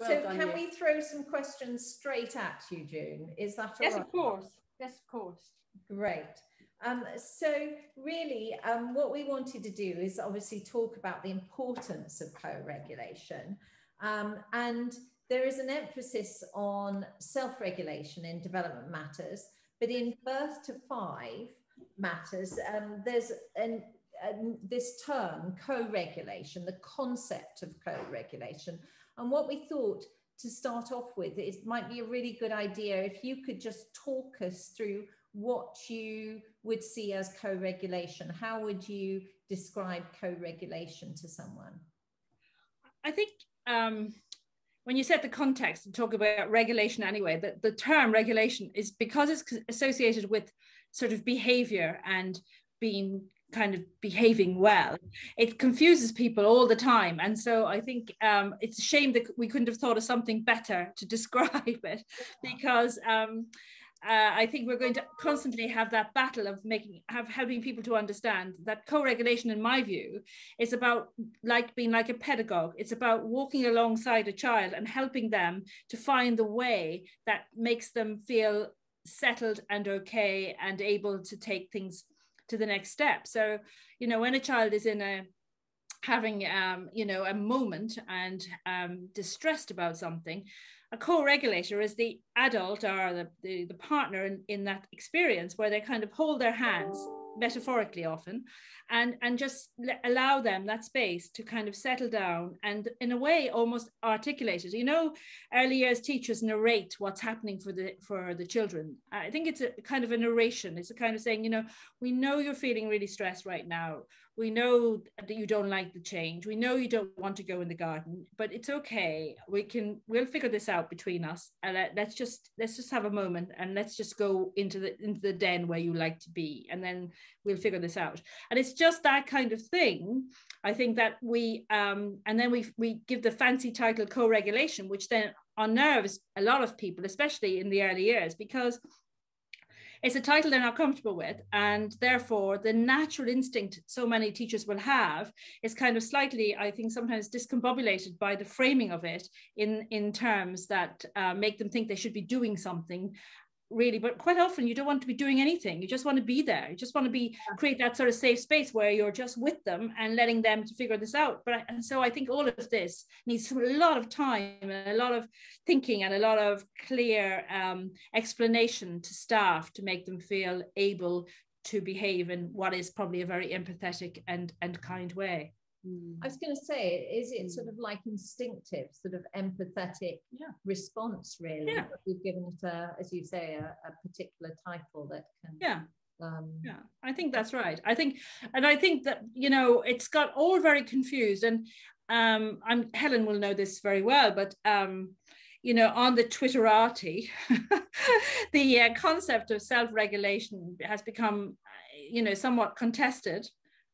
Well so can you. we throw some questions straight at you, June? Is that yes, right? of course. Yes, of course. Great. Um, so really, um, what we wanted to do is obviously talk about the importance of co-regulation. Um, and there is an emphasis on self-regulation in development matters, but in birth to five matters, um, there's an, an, this term, co-regulation, the concept of co-regulation. And what we thought to start off with, it might be a really good idea if you could just talk us through what you would see as co-regulation. How would you describe co-regulation to someone? I think um, when you set the context and talk about regulation anyway, the, the term regulation is because it's associated with sort of behavior and being kind of behaving well it confuses people all the time and so i think um, it's a shame that we couldn't have thought of something better to describe it because um, uh, I think we're going to constantly have that battle of making have helping people to understand that co-regulation, in my view, is about like being like a pedagogue. It's about walking alongside a child and helping them to find the way that makes them feel settled and okay and able to take things to the next step. So, you know, when a child is in a having um, you know a moment and um, distressed about something a co-regulator is the adult or the, the, the partner in, in that experience where they kind of hold their hands metaphorically often and and just allow them that space to kind of settle down and in a way almost articulate it. You know early years teachers narrate what's happening for the for the children. I think it's a kind of a narration. It's a kind of saying you know we know you're feeling really stressed right now we know that you don't like the change. We know you don't want to go in the garden but it's okay. We can we'll figure this out between us. And let, us just let's just have a moment and let's just go into the into the den where you like to be and then we'll figure this out. And it's just that kind of thing i think that we um and then we we give the fancy title co-regulation which then unnerves a lot of people especially in the early years because it's a title they're not comfortable with. And therefore, the natural instinct so many teachers will have is kind of slightly, I think, sometimes discombobulated by the framing of it in, in terms that uh, make them think they should be doing something really but quite often you don't want to be doing anything. You just want to be there. You just want to be create that sort of safe space where you're just with them and letting them to figure this out. But and so i think all of this needs a lot of time and a lot of thinking and a lot of clear um, explanation to staff to make them feel able to behave in what is probably a very empathetic and and kind way Mm. I was going to say, is it sort mm. of like instinctive, sort of empathetic yeah. response, really? Yeah. We've given it, a, as you say, a, a particular title that can. Yeah. Um, yeah, I think that's right. I think, and I think that you know, it's got all very confused, and um, I'm Helen will know this very well, but um, you know, on the Twitterati, the uh, concept of self-regulation has become, you know, somewhat contested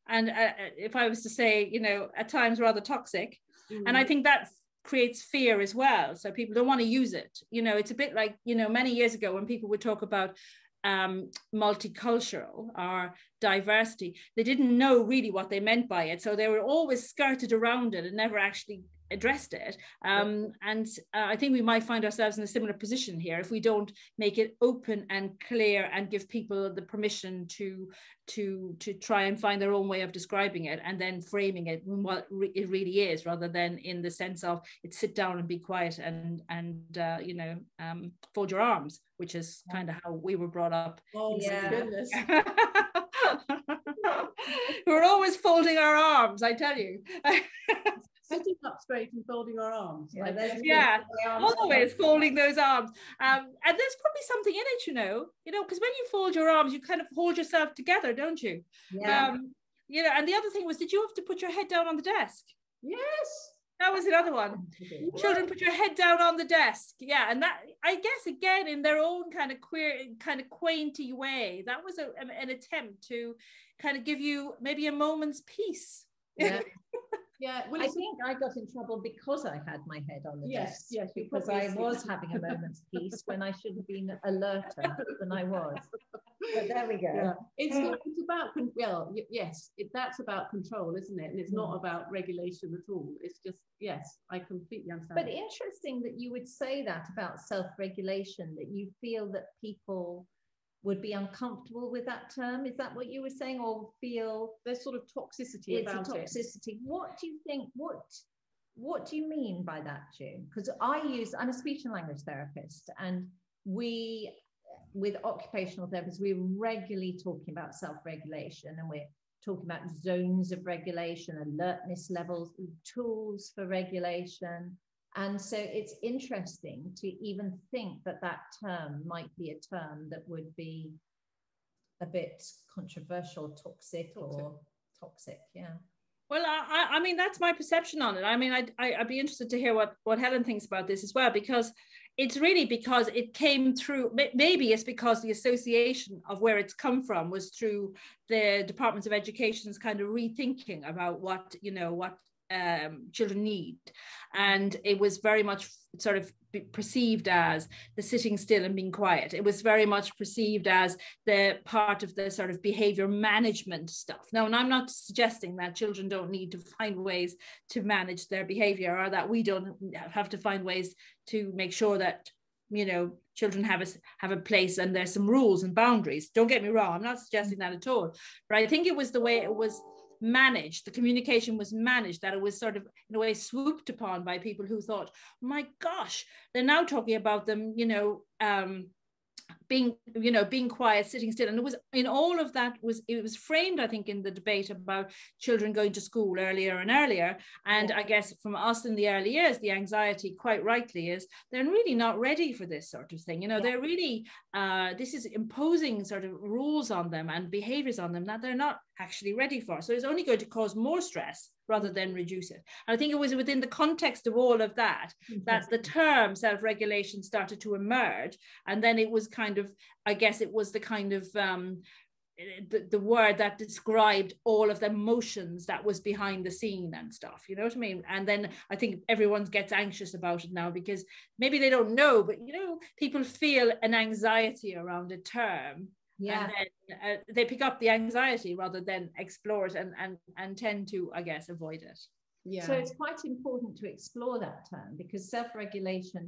and uh, uh, if I was to say, you know, at times rather toxic. Mm. And I mm. think that creates fear as well. So people don't want to use it. You know, it's a bit like, you know, many years ago when people would talk about um, multicultural or diversity, they didn't know really what they meant by it. So they were always skirted around it and never actually addressed it. Um, and uh, I think we might find ourselves in a similar position here if we don't make it open and clear and give people the permission to to to try and find their own way of describing it and then framing it what re- it really is, rather than in the sense of it sit down and be quiet and and uh, you know um, fold your arms, which is kind of how we were brought up. Oh yeah. goodness. we're always folding our arms, I tell you sitting up straight and folding our arms. Yeah, like yeah. always folding those arms. Um, and there's probably something in it, you know, you know, because when you fold your arms, you kind of hold yourself together, don't you? Yeah. Um, you know, and the other thing was, did you have to put your head down on the desk? Yes. That was another one. Children, put your head down on the desk. Yeah, and that I guess again in their own kind of queer, kind of quainty way, that was a, an attempt to kind of give you maybe a moment's peace. Yeah. Yeah, well, I think I got in trouble because I had my head on the Yes, desk. yes, because I was that. having a moment's peace when I should have been alerter than I was. But there we go. yeah. It's, it's about, well, yes, it, that's about control, isn't it? And it's not Mm. about regulation at all. It's just, yes, I completely understand. But interesting that you would say that about self-regulation, that you feel that people would be uncomfortable with that term. Is that what you were saying, or feel There's sort of toxicity it's a about it. toxicity? What do you think? What What do you mean by that, June? Because I use I'm a speech and language therapist, and we, with occupational therapists, we're regularly talking about self-regulation, and we're talking about zones of regulation, alertness levels, tools for regulation. And so it's interesting to even think that that term might be a term that would be a bit controversial, toxic, or toxic. Yeah. Well, I, I mean, that's my perception on it. I mean, I'd, I- I'd be interested to hear what, what Helen thinks about this as well, because it's really because it came through, maybe it's because the association of where it's come from was through the Departments of Education's kind of rethinking about what, you know, what um, children need. And it was very much sort of perceived as the sitting still and being quiet. It was very much perceived as the part of the sort of behavior management stuff. Now, and I'm not suggesting that children don't need to find ways to manage their behavior or that we don't have to find ways to make sure that you know children have a have a place and there's some rules and boundaries don't get me wrong i'm not suggesting that at all but i think it was the way it was managed the communication was managed that it was sort of in a way swooped upon by people who thought my gosh they're now talking about them you know um being you know being quiet sitting still. And it was in all of that was it was framed i think in the debate about children going to school earlier and earlier. And i guess from us in the early years the anxiety quite rightly is they're really not ready for this sort of thing. You know they're really uh this is imposing sort of rules on them and behaviors on them that they're not actually ready for. So it's only going to cause more stress rather than reduce it. And i think it was within the context of all of that that the term self-regulation started to emerge. And then it was kind of i guess it was the kind of um, the, the word that described all of the emotions that was behind the scene and stuff you know what i mean and then i think everyone gets anxious about it now because maybe they don't know but you know people feel an anxiety around a term Yeah. and then uh, they pick up the anxiety rather than explore it and, and and tend to i guess avoid it Yeah. So it's quite important to explore that term because self-regulation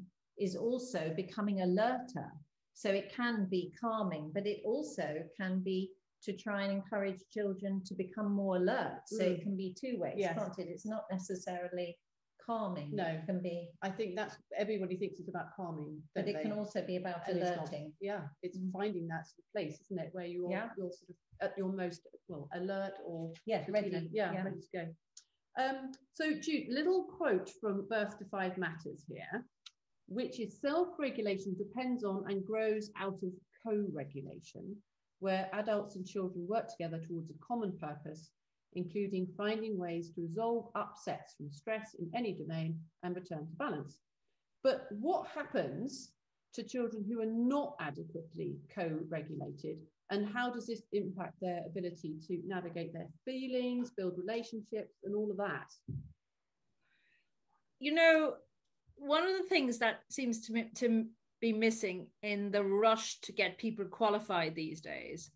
is also becoming alerter. So it can be calming, but it also can be to try and encourage children to become more alert. So it Mm. can be two ways, Yes. can't it? It's not necessarily calming. No. It can be, I think that's everybody thinks it's about calming, but it can also be about And it's alerting. Yeah, it's Mm. finding that sort of place, isn't it, where you're Yeah. you're sort of at your most well alert or Yeah, you ready. know, yeah, yeah. ready to go. Um, so, June, little quote from Birth to Five Matters here, which is self-regulation depends on and grows out of co-regulation, where adults and children work together towards a common purpose, including finding ways to resolve upsets from stress in any domain and return to balance. But what happens to children who are not adequately co-regulated and how does this impact their ability to navigate their feelings build relationships and all of that you know, one of the things that seems to me to be missing in the rush to get people qualified these days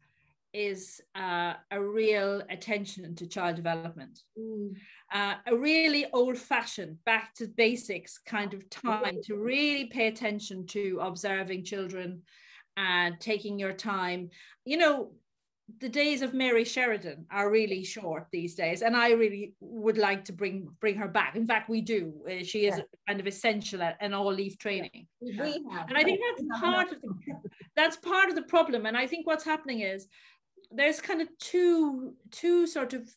is uh, a real attention to child development, uh, a really old-fashioned, back to basics kind of time to really pay attention to observing children and taking your time. You know, the days of Mary Sheridan are really short these days, and I really would like to bring bring her back. In fact, we do. Uh, she is Yeah. kind of essential at an all LEYF training, have. and I think that's part of the that's part of the problem. And I think what's happening is there's kind of two two sort of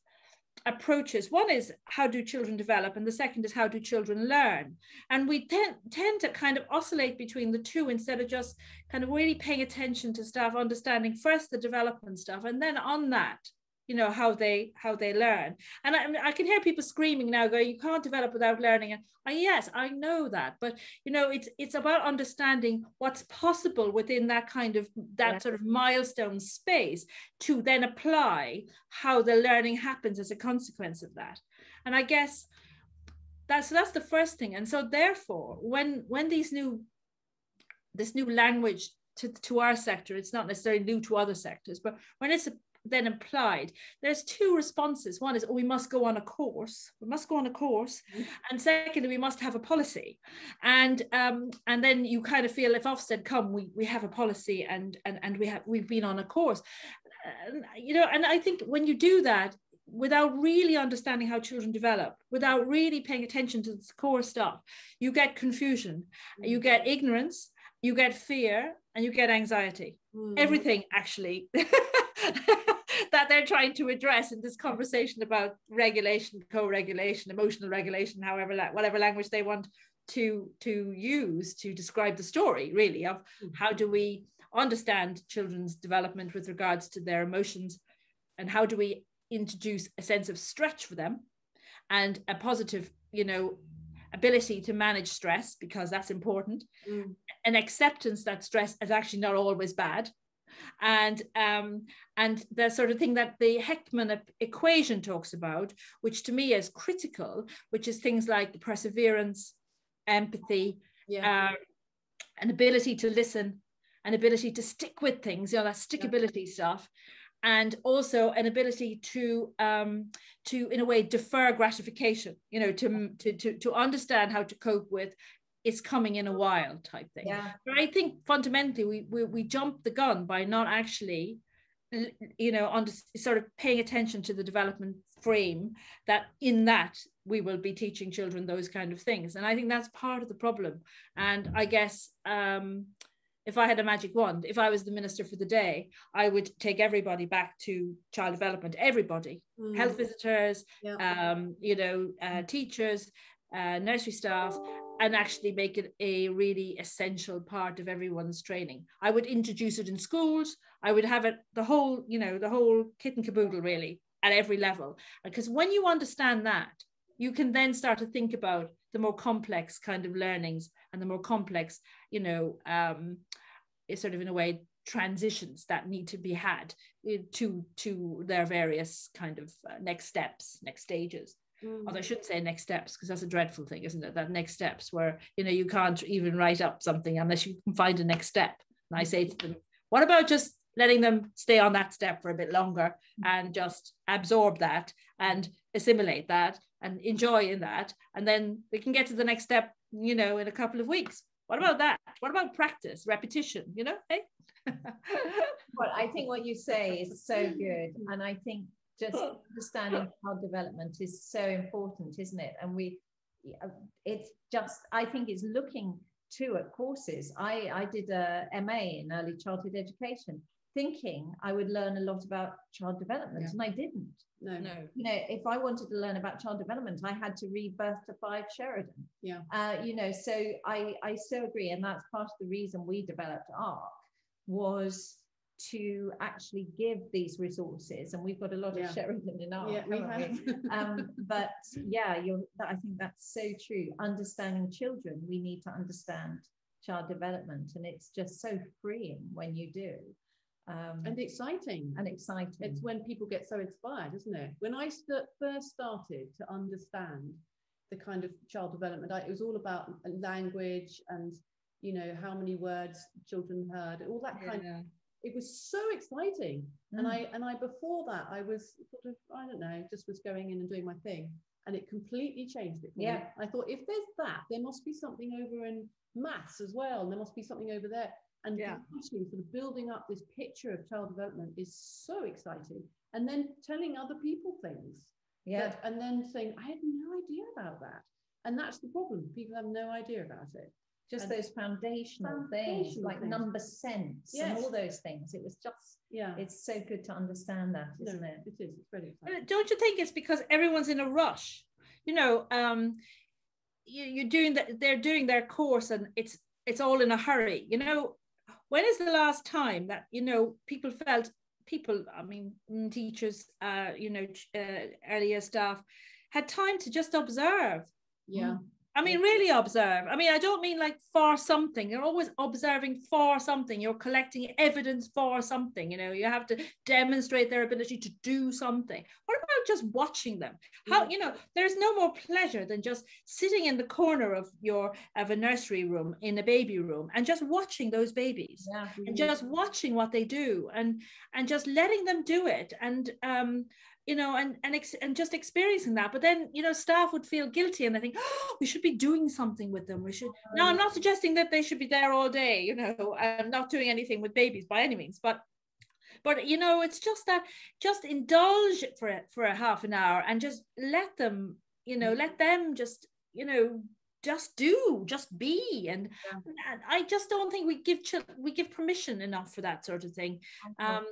approaches. One is how do children develop, and the second is how do children learn. And we tend tend to kind of oscillate between the two instead of just kind of really paying attention to stuff, understanding first the development stuff, and then on that, you know, how they how they learn. And I, I can hear people screaming now, going, "You can't develop without learning." And uh, yes, I know that, but you know, it's it's about understanding what's possible within that kind of that Yeah. sort of milestone space to then apply how the learning happens as a consequence of that. and i guess that's that's the first thing and so therefore when when these new this new language to, to our sector it's not necessarily new to other sectors but when it's then applied. There's two responses. One is oh we must go on a course. We must go on a course. Mm-hmm. and secondly we must have a policy. And um, and then you kind of feel if ofsted come we, we have a policy and and and we have we've been on a course. And, you know and i think when you do that without really understanding how children develop without really paying attention to the core stuff you get confusion mm. you get ignorance you get fear and you get anxiety. Mm. everything actually that they're trying to address in this conversation about regulation, co-regulation, emotional regulation, however, whatever language they want to to use to describe the story, really, of mm. how do we understand children's development with regards to their emotions, and how do we introduce a sense of stretch for them, and a positive, you know, ability to manage stress because that's important, mm. an acceptance that stress is actually not always bad and um, and the sort of thing that the Heckman equation talks about, which to me is critical, which is things like perseverance, empathy, yeah. um, an ability to listen, an ability to stick with things, you know, that stickability yeah. stuff, and also an ability to um, to in a way defer gratification you know to, to to to understand how to cope with it's coming in a while type thing. Yeah. But I think fundamentally we, we we jump the gun by not actually you know on sort of paying attention to the development frame that in that we will be teaching children those kind of things and i think that's part of the problem and i guess um, if i had a magic wand if i was the minister for the day i would take everybody back to child development everybody mm. health visitors yeah. um, you know uh, teachers uh, nursery staff and actually make it a really essential part of everyone's training. I would introduce it in schools. I would have it the whole, you know, the whole kit and caboodle really at every level. Because when you understand that, you can then start to think about the more complex kind of learnings and the more complex, you know, um, sort of in a way transitions that need to be had eh, to to their various kind of uh, next steps, next stages. Mm. Although I shouldn't say next steps because that's a dreadful thing, isn't it? That next steps where you know you can't even write up something unless you can find a next step. And I say to them, what about just letting them stay on that step for a bit longer mm. and just absorb that and assimilate that and enjoy in that, and then they can get to the next step, you know, in a couple of weeks. What about that? What about practice, repetition? You know, hey. well, I think what you say is so good, and I think just understanding child development is so important, isn't it? And we, it's just, I think it's looking too at courses. I, I did a MA in early childhood education, thinking I would learn a lot about child development, yeah. and I didn't. No, no. You know, if I wanted to learn about child development, I had to read Birth to Five Sheridan. Yeah. Uh, you know, so I I so agree, and that's part of the reason we developed ARC was to actually give these resources and we've got a lot yeah. of Sheridan in our yeah, we um, but yeah you're i think that's so true. Understanding children we need to understand child development and it's just so freeing when you do. Um, and exciting. and exciting. It's when people get so inspired isn't it? When i st- first started to understand the kind of child development I, it was all about language and you know how many words children heard all that kind yeah. of it was so exciting. Mm. And I and I before that I was sort of I don't know just was going in and doing my thing, and it completely changed it. yeah, me. I thought if there's that, there must be something over in maths as well, and there must be something over there. And yeah. actually, sort of building up this picture of child development is so exciting. And then telling other people things. Yeah. That, and then saying, I had no idea about that. And that's the problem. People have no idea about it just and those foundational, things like number sense yes. and all those things. It was just, yeah, it's so good to understand that, isn't no, it? It is. It's very exciting. Don't you think it's because everyone's in a rush? You know, um, you, you're doing that. They're doing their course, and it's it's all in a hurry. You know, when is the last time that you know people felt people? I mean, teachers, uh, you know, uh, earlier staff had time to just observe. Yeah I mean, really observe. I mean, I don't mean like for something. You're always observing for something. You're collecting evidence for something. You know, you have to demonstrate their ability to do something. What about just watching them? How you know? There's no more pleasure than just sitting in the corner of your of a nursery room in a baby room and just watching those babies Yeah. and just watching what they do and and just letting them do it and um you know, and and ex- and just experiencing that. But then, you know, staff would feel guilty, and they think, oh, we should be doing something with them. We should. Oh, now, I'm not suggesting that they should be there all day. You know, I'm not doing anything with babies by any means, but but you know, it's just that just indulge for it for a half an hour and just let them, you know, mm-hmm. let them just, you know, just do, just be, and, Yeah. and I just don't think we give chil- we give permission enough for that sort of thing um,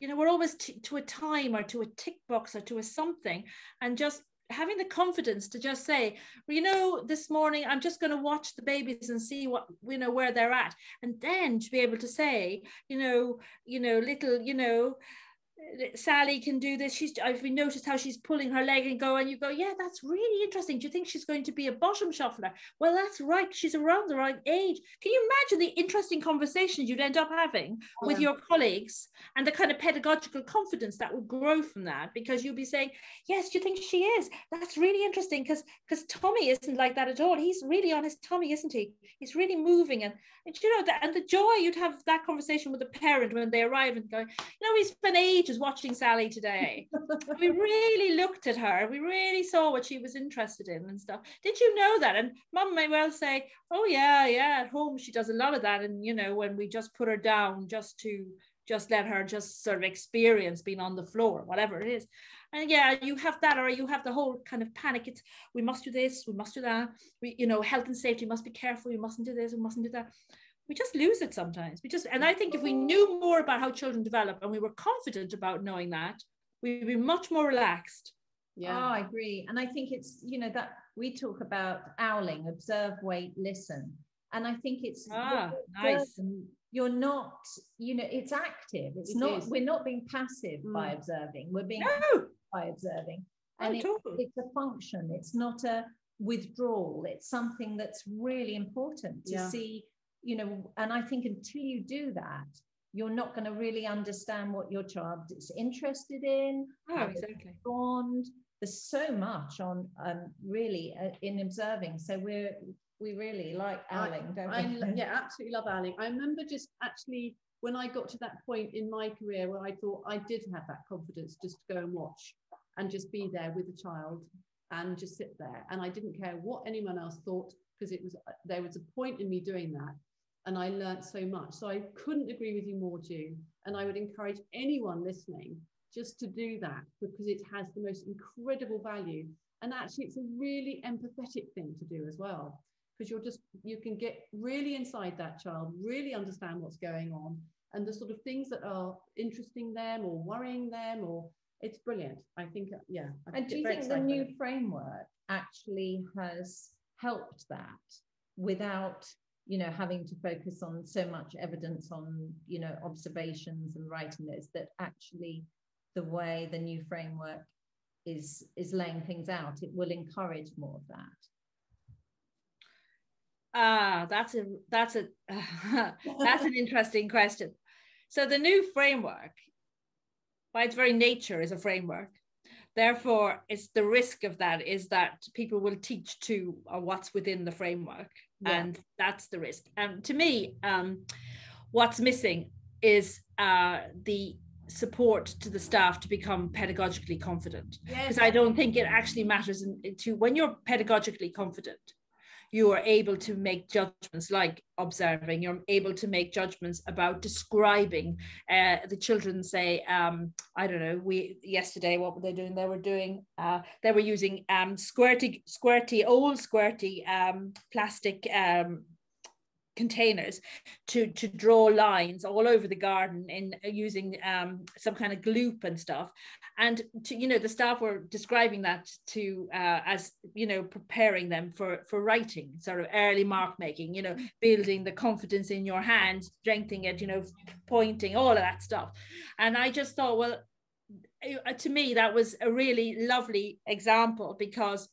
you know, we're always t- to a time or to a tick box or to a something, and just having the confidence to just say, well, you know, this morning I'm just going to watch the babies and see what you know where they're at, and then to be able to say, you know, you know, little, you know. Sally can do this. She's I've noticed how she's pulling her leg and go, and you go, yeah, that's really interesting. Do you think she's going to be a bottom shuffler? Well, that's right. She's around the right age. Can you imagine the interesting conversations you'd end up having with Yeah. your colleagues and the kind of pedagogical confidence that would grow from that? Because you'll be saying, yes, do you think she is? That's really interesting because because Tommy isn't like that at all. He's really on his tummy, isn't he? He's really moving and, and you know that and the joy you'd have that conversation with a parent when they arrive and go, you know, we spent ages watching Sally today. we really looked at her. We really saw what she was interested in and stuff. Did you know that? And mum may well say, oh yeah, yeah, at home she does a lot of that. And you know, when we just put her down just to just let her just sort of experience being on the floor, whatever it is. And yeah, you have that, or you have the whole kind of panic. It's we must do this, we must do that. We, you know, health and safety must be careful. You mustn't do this, we mustn't do that we just lose it sometimes. We just, and I think if we knew more about how children develop and we were confident about knowing that, we'd be much more relaxed. Yeah. Oh, I agree. And I think it's, you know, that we talk about owling, observe, wait, listen. And I think it's Ah, you're nice. You're not, you know, it's active. It's It not, is. we're not being passive by Mm. observing. We're being No, by observing. And oh, it, totally. it's a function. It's not a withdrawal. It's something that's really important to Yeah. see, you know, and I think until you do that, you're not going to really understand what your child is interested in, Oh, exactly. respond. There's so much on um, really uh, in observing. So we're we really like I- owling, don't I we? lo- yeah, absolutely love owling. I remember just actually when I got to that point in my career where I thought I did have that confidence just to go and watch and just be there with the child and just sit there. And I didn't care what anyone else thought because it was there was a point in me doing that. And I learned so much. So I couldn't agree with you more, June. And I would encourage anyone listening just to do that because it has the most incredible value. And actually, it's a really empathetic thing to do as well because you're just you can get really inside that child really understand what's going on and the sort of things that are interesting them or worrying them or it's brilliant i think uh, yeah I And do you think the new framework actually has helped that without, you know, having to focus on so much evidence on, you know, observations and writing those, that actually the way the new framework is is laying things out, it will encourage more of that. Ah, that's a that's a that's an interesting question. So the new framework, by its very nature, is a framework. Therefore, it's the risk of that is that people will teach to what's within the framework, Yeah. and that's the risk. Um, to me, um, what's missing is uh, the support to the staff to become pedagogically confident because I don't think it actually matters in, to when you're pedagogically confident, you are able to make judgments like observing. You're able to make judgments about describing. Uh, the children say, um, I don't know. We yesterday, what were they doing? They were doing. Uh, they were using um, squirty, squirty, old squirty um, plastic. Um, containers to to draw lines all over the garden in using um, some kind of gloop and stuff. And to, you know the staff were describing that to uh, as you know preparing them for for writing sort of early mark making you know building the confidence in your hands strengthening it you know pointing all of that stuff. And i just thought well uh, to me that was a really lovely example because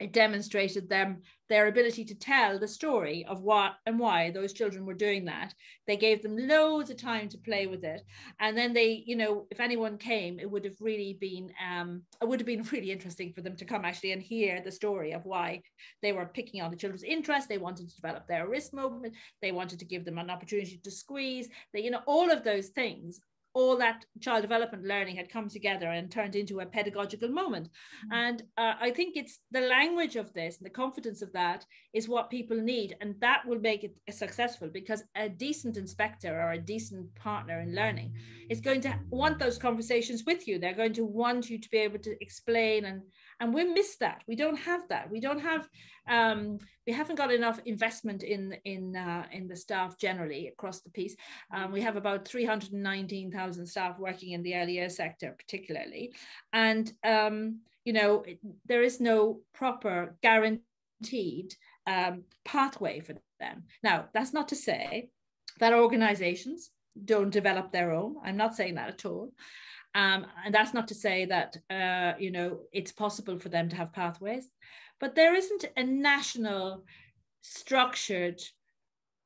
it demonstrated them their ability to tell the story of what and why those children were doing that. They gave them loads of time to play with it. And then they you know if anyone came it would have really been um it would have been really interesting for them to come actually and hear the story of why they were picking on the children's interest. They wanted to develop their wrist movement. They wanted to give them an opportunity to squeeze. They you know all of those things all that child development learning had come together and turned into a pedagogical moment. Mm-hmm. And uh, I think it's the language of this and the confidence of that is what people need. And that will make it successful because a decent inspector or a decent partner in learning is going to want those conversations with you. They're going to want you to be able to explain and and we miss that. We don't have that. We don't have um, we haven't got enough investment in in uh, in the staff generally across the piece. Um, we have about 319,000 staff working in the early years sector particularly. And um, you know there is no proper guaranteed um, pathway for them. Now that's not to say that organizations don't develop their own. I'm not saying that at all um, and that's not to say that uh, you know it's possible for them to have pathways, but there isn't a national, structured,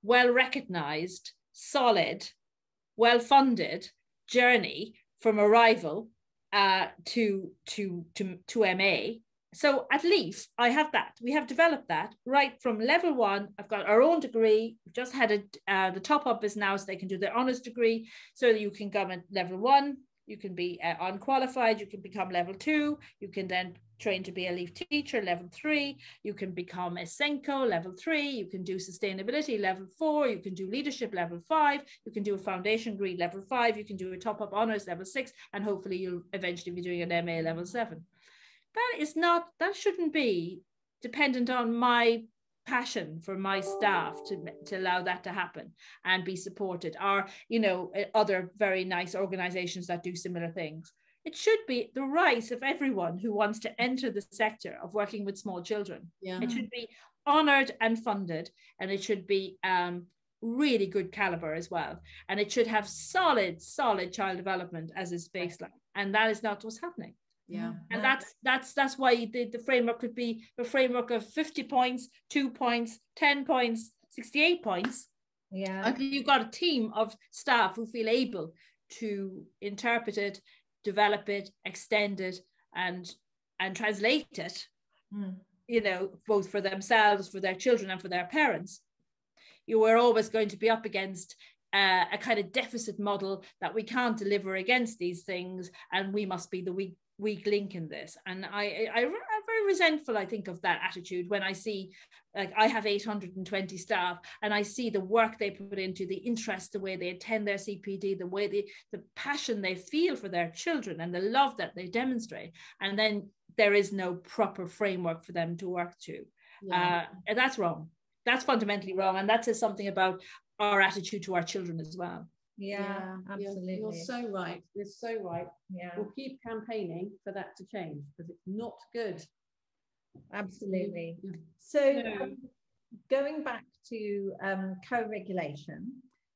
well recognized, solid, well funded journey from arrival uh, to to to to MA. So at least I have that. We have developed that right from level one. I've got our own degree. We've just had a, uh, the top up is now so they can do their honors degree. So you can come at level one, you can be uh, unqualified, you can become level two, you can then train to be a LEYF teacher, level three, you can become a SENCo, level three, you can do sustainability, level four, you can do leadership, level five, you can do a foundation degree, level five, you can do a top up honors, level six, and hopefully you'll eventually be doing an MA, level seven. That is not, that shouldn't be dependent on my passion for my staff to, to allow that to happen and be supported. Or you know eh, other very nice organizations that do similar things. It should be the right of everyone who wants to enter the sector of working with small children. Yeah. it should be honored and funded and it should be um, really good caliber as well. And it should have solid solid child development as its baseline. And that is not what's happening yeah. And that's that's that's why the, the framework could be a framework of 50 points two points 10 points 68 points. Yeah. Until you've got a team of staff who feel able to interpret it develop it extend it and and translate it mm. you know both for themselves for their children and for their parents. You are always going to be up against uh, a kind of deficit model that we can't deliver against these things and we must be the weak weak link in this. And I, I i'm very resentful i think of that attitude when i see like i have 820 staff and i see the work they put into the interest the way they attend their cpd the way they the passion they feel for their children and the love that they demonstrate. And then there is no proper framework for them to work to. Yeah. uh, and that's wrong. That's fundamentally wrong. And that says something about our attitude to our children as well yeah, absolutely. You're, you're, so right. You're so right. Yeah. We'll keep campaigning for that to change because it's not good. Absolutely. Yeah. So um, going back to um, co-regulation.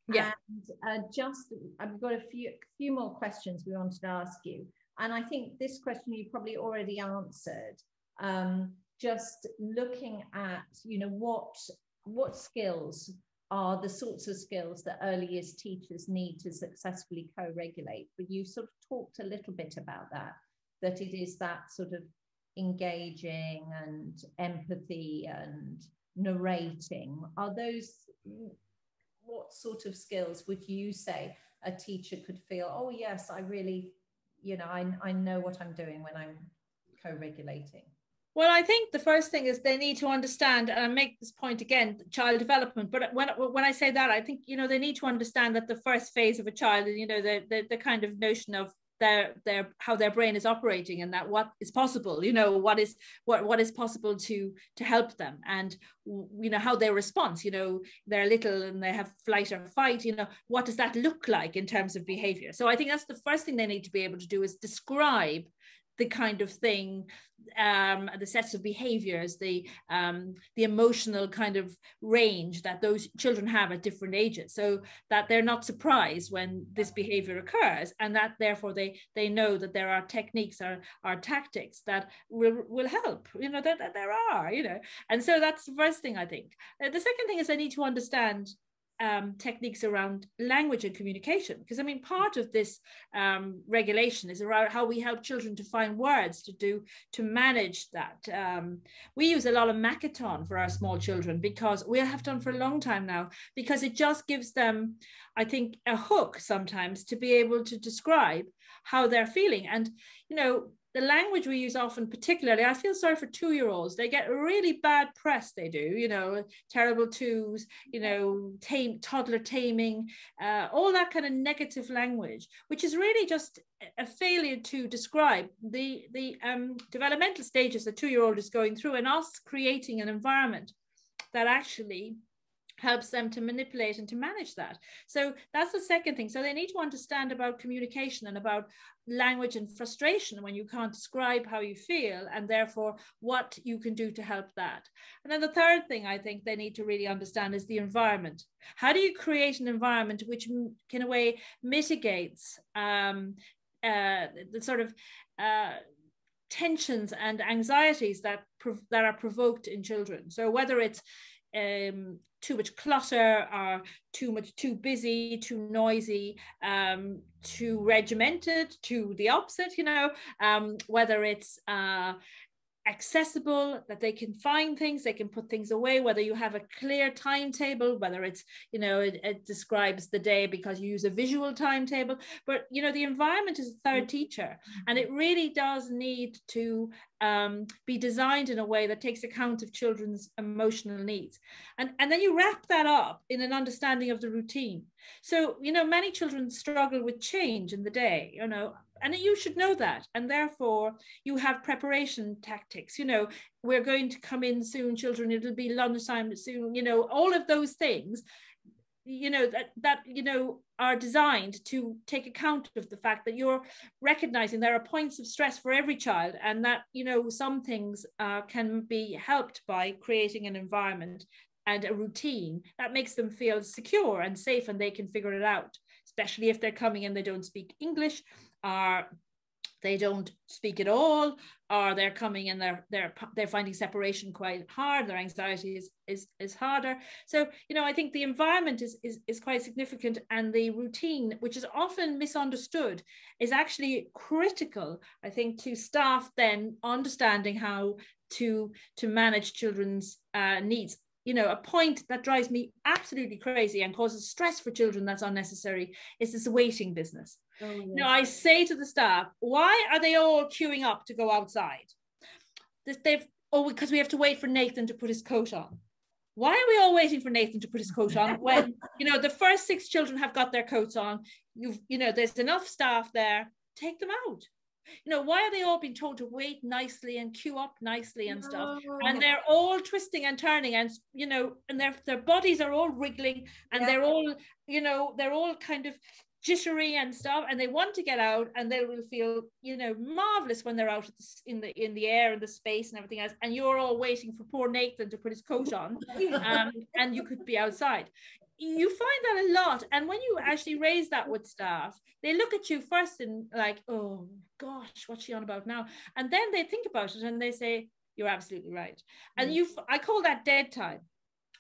Yeah. And uh, just I've got a few few more questions we wanted to ask you. And I think this question you probably already answered. Um, just looking at, you know, what what skills are the sorts of skills that early years teachers need to successfully co-regulate. But you sort of talked a little bit about that, that it is that sort of engaging and empathy and narrating. Are those, what sort of skills would you say a teacher could feel, oh yes, I really, you know, I, I know what I'm doing when I'm co-regulating? Well, I think the first thing is they need to understand, and I make this point again, child development. But when when I say that, I think you know they need to understand that the first phase of a child, you know, the the, the kind of notion of their their how their brain is operating and that what is possible you know what is what what is possible to to help them and you know how they respond you know they're little and they have flight or fight you know what does that look like in terms of behavior so i think that's the first thing they need to be able to do is describe the kind of thing um, the sets of behaviors, the um, the emotional kind of range that those children have at different ages, so that they're not surprised when this behavior occurs, and that therefore they they know that there are techniques or, or tactics that will will help. You know that, that there are, you know, and so that's the first thing I think. Uh, the second thing is I need to understand um, techniques around language and communication. Because I mean, part of this um, regulation is around how we help children to find words to do to manage that. Um, we use a lot of Makaton for our small children because we have done for a long time now because it just gives them, I think, a hook sometimes to be able to describe how they're feeling. And you know, the language we use often, particularly, I feel sorry for two year olds. They get really bad press, they do, you know, terrible twos, you know, tame, toddler taming, uh, all that kind of negative language, which is really just a failure to describe the, the um, developmental stages the two year old is going through and us creating an environment that actually helps them to manipulate and to manage that. So that's the second thing. So they need to understand about communication and about language and frustration when you can't describe how you feel and therefore what you can do to help that. And then the third thing I think they need to really understand is the environment. How do you create an environment which in a way mitigates um, uh, the sort of uh, tensions and anxieties that that are provoked in children. So whether it's um, too much clutter or too much too busy too noisy um, too regimented to the opposite you know um, whether it's uh, accessible that they can find things they can put things away whether you have a clear timetable whether it's you know it, it, describes the day because you use a visual timetable. But you know the environment is a third teacher and it really does need to um, be designed in a way that takes account of children's emotional needs. And and then you wrap that up in an understanding of the routine. So you know many children struggle with change in the day you know and you should know that. And therefore you have preparation tactics. You know we're going to come in soon children. It'll be lunchtime soon. You know all of those things you know that that you know are designed to take account of the fact that you're recognizing there are points of stress for every child and that you know some things uh, can be helped by creating an environment and a routine that makes them feel secure and safe and they can figure it out especially if they're coming and they don't speak english or they don't speak at all, or they're coming and they're they're they're finding separation quite hard. Their anxiety is is is harder. So you know, I think the environment is is is quite significant, and the routine, which is often misunderstood, is actually critical. I think to staff then understanding how to to manage children's uh, needs you know, a point that drives me absolutely crazy and causes stress for children that's unnecessary is this waiting business. Oh. You I say to the staff, why are they all queuing up to go outside? They've oh, because we have to wait for Nathan to put his coat on. Why are we all waiting for Nathan to put his coat on when you know the first six children have got their coats on? You've you know, there's enough staff there. Take them out you know why are they all being told to wait nicely and queue up nicely and stuff and they're all twisting and turning and you know and their their bodies are all wriggling and yeah. they're all you know they're all kind of jittery and stuff and they want to get out and they will feel you know marvelous when they're out in the in the air and the space and everything else and you're all waiting for poor nathan to put his coat on um, and you could be outside. You find that a lot and when you actually raise that with staff they look at you first and like oh gosh what's she on about now? And then they think about it and they say you're absolutely right. And mm. you i call that dead time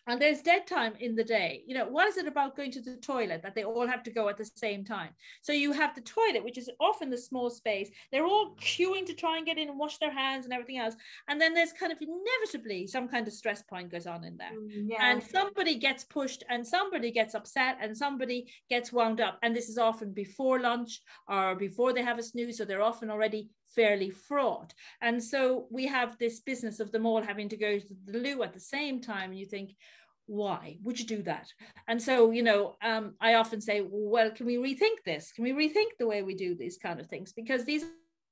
and there's dead time in the day. You know what is it about going to the toilet that they all have to go at the same time? So you have the toilet which is often the small space. They're all queuing to try and get in and wash their hands and everything else. And then there's kind of inevitably some kind of stress point goes on in there. Mm, yeah. and somebody gets pushed and somebody gets upset and somebody gets wound up. And this is often before lunch or before they have a snooze so they're often already fairly fraught. And so we have this business of them all having to go to the loo at the same time. And you think, why would you do that? And so, you know, um, I often say, well, can we rethink this? Can we rethink the way we do these kind of things? Because these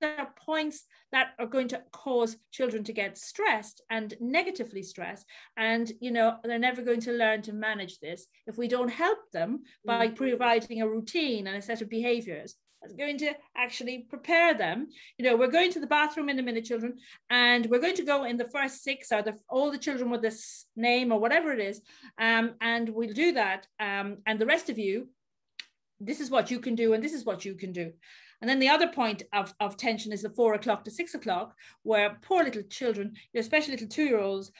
are points that are going to cause children to get stressed and negatively stressed and you know they're never going to learn to manage this if we don't help them by mm. providing a routine and a set of behaviors going to actually prepare them. You know, we're going to the bathroom in a minute, children, and we're going to go in the first six or the all the children with this name or whatever it is, um, and we'll do that. Um, and the rest of you, this is what you can do, and this is what you can do. And then the other point of, of tension is the four o'clock to six o'clock, where poor little children, especially little two year olds,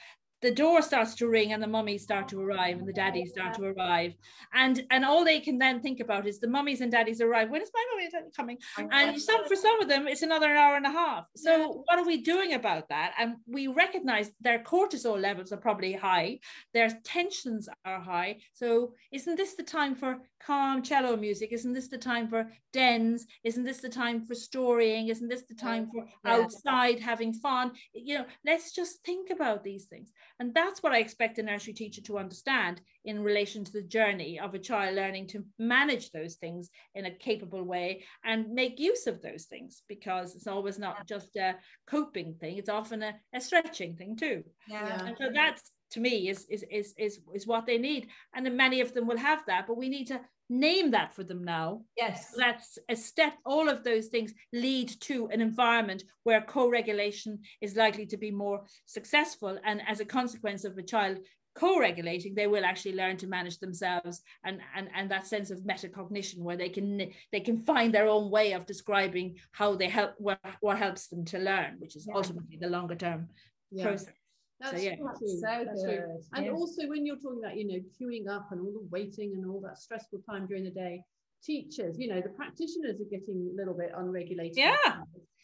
the door starts to ring and the mummies start to arrive and the daddies start to arrive. And and all they can then think about is the mummies and daddies arrive. When is my mummy and daddy coming? And some for some of them it's another hour and a half. So what are we doing about that? And we recognize their cortisol levels are probably high. Their tensions are high. So isn't this the time for calm cello music? Isn't this the time for dens? Isn't this the time for storying? Isn't this the time for outside having fun? You know let's just think about these things and that's what I expect a nursery teacher to understand in relation to the journey of a child learning to manage those things in a capable way and make use of those things because it's always not just a coping thing, it's often a, a stretching thing too. Yeah. And so that's to me is, is is is is what they need. And then many of them will have that, but we need to name that for them now. Yes. That's a step, all of those things lead to an environment where co regulation is likely to be more successful. And as a consequence of a child co-regulating they will actually learn to manage themselves and and and that sense of metacognition where they can they can find their own way of describing how they help what, what helps them to learn which is yeah. ultimately the longer term yeah. process that's so, yeah. true. So That's good. True. And yeah. also when you're talking about, you know, queuing up and all the waiting and all that stressful time during the day, teachers, you know, the practitioners are getting a little bit unregulated. Yeah.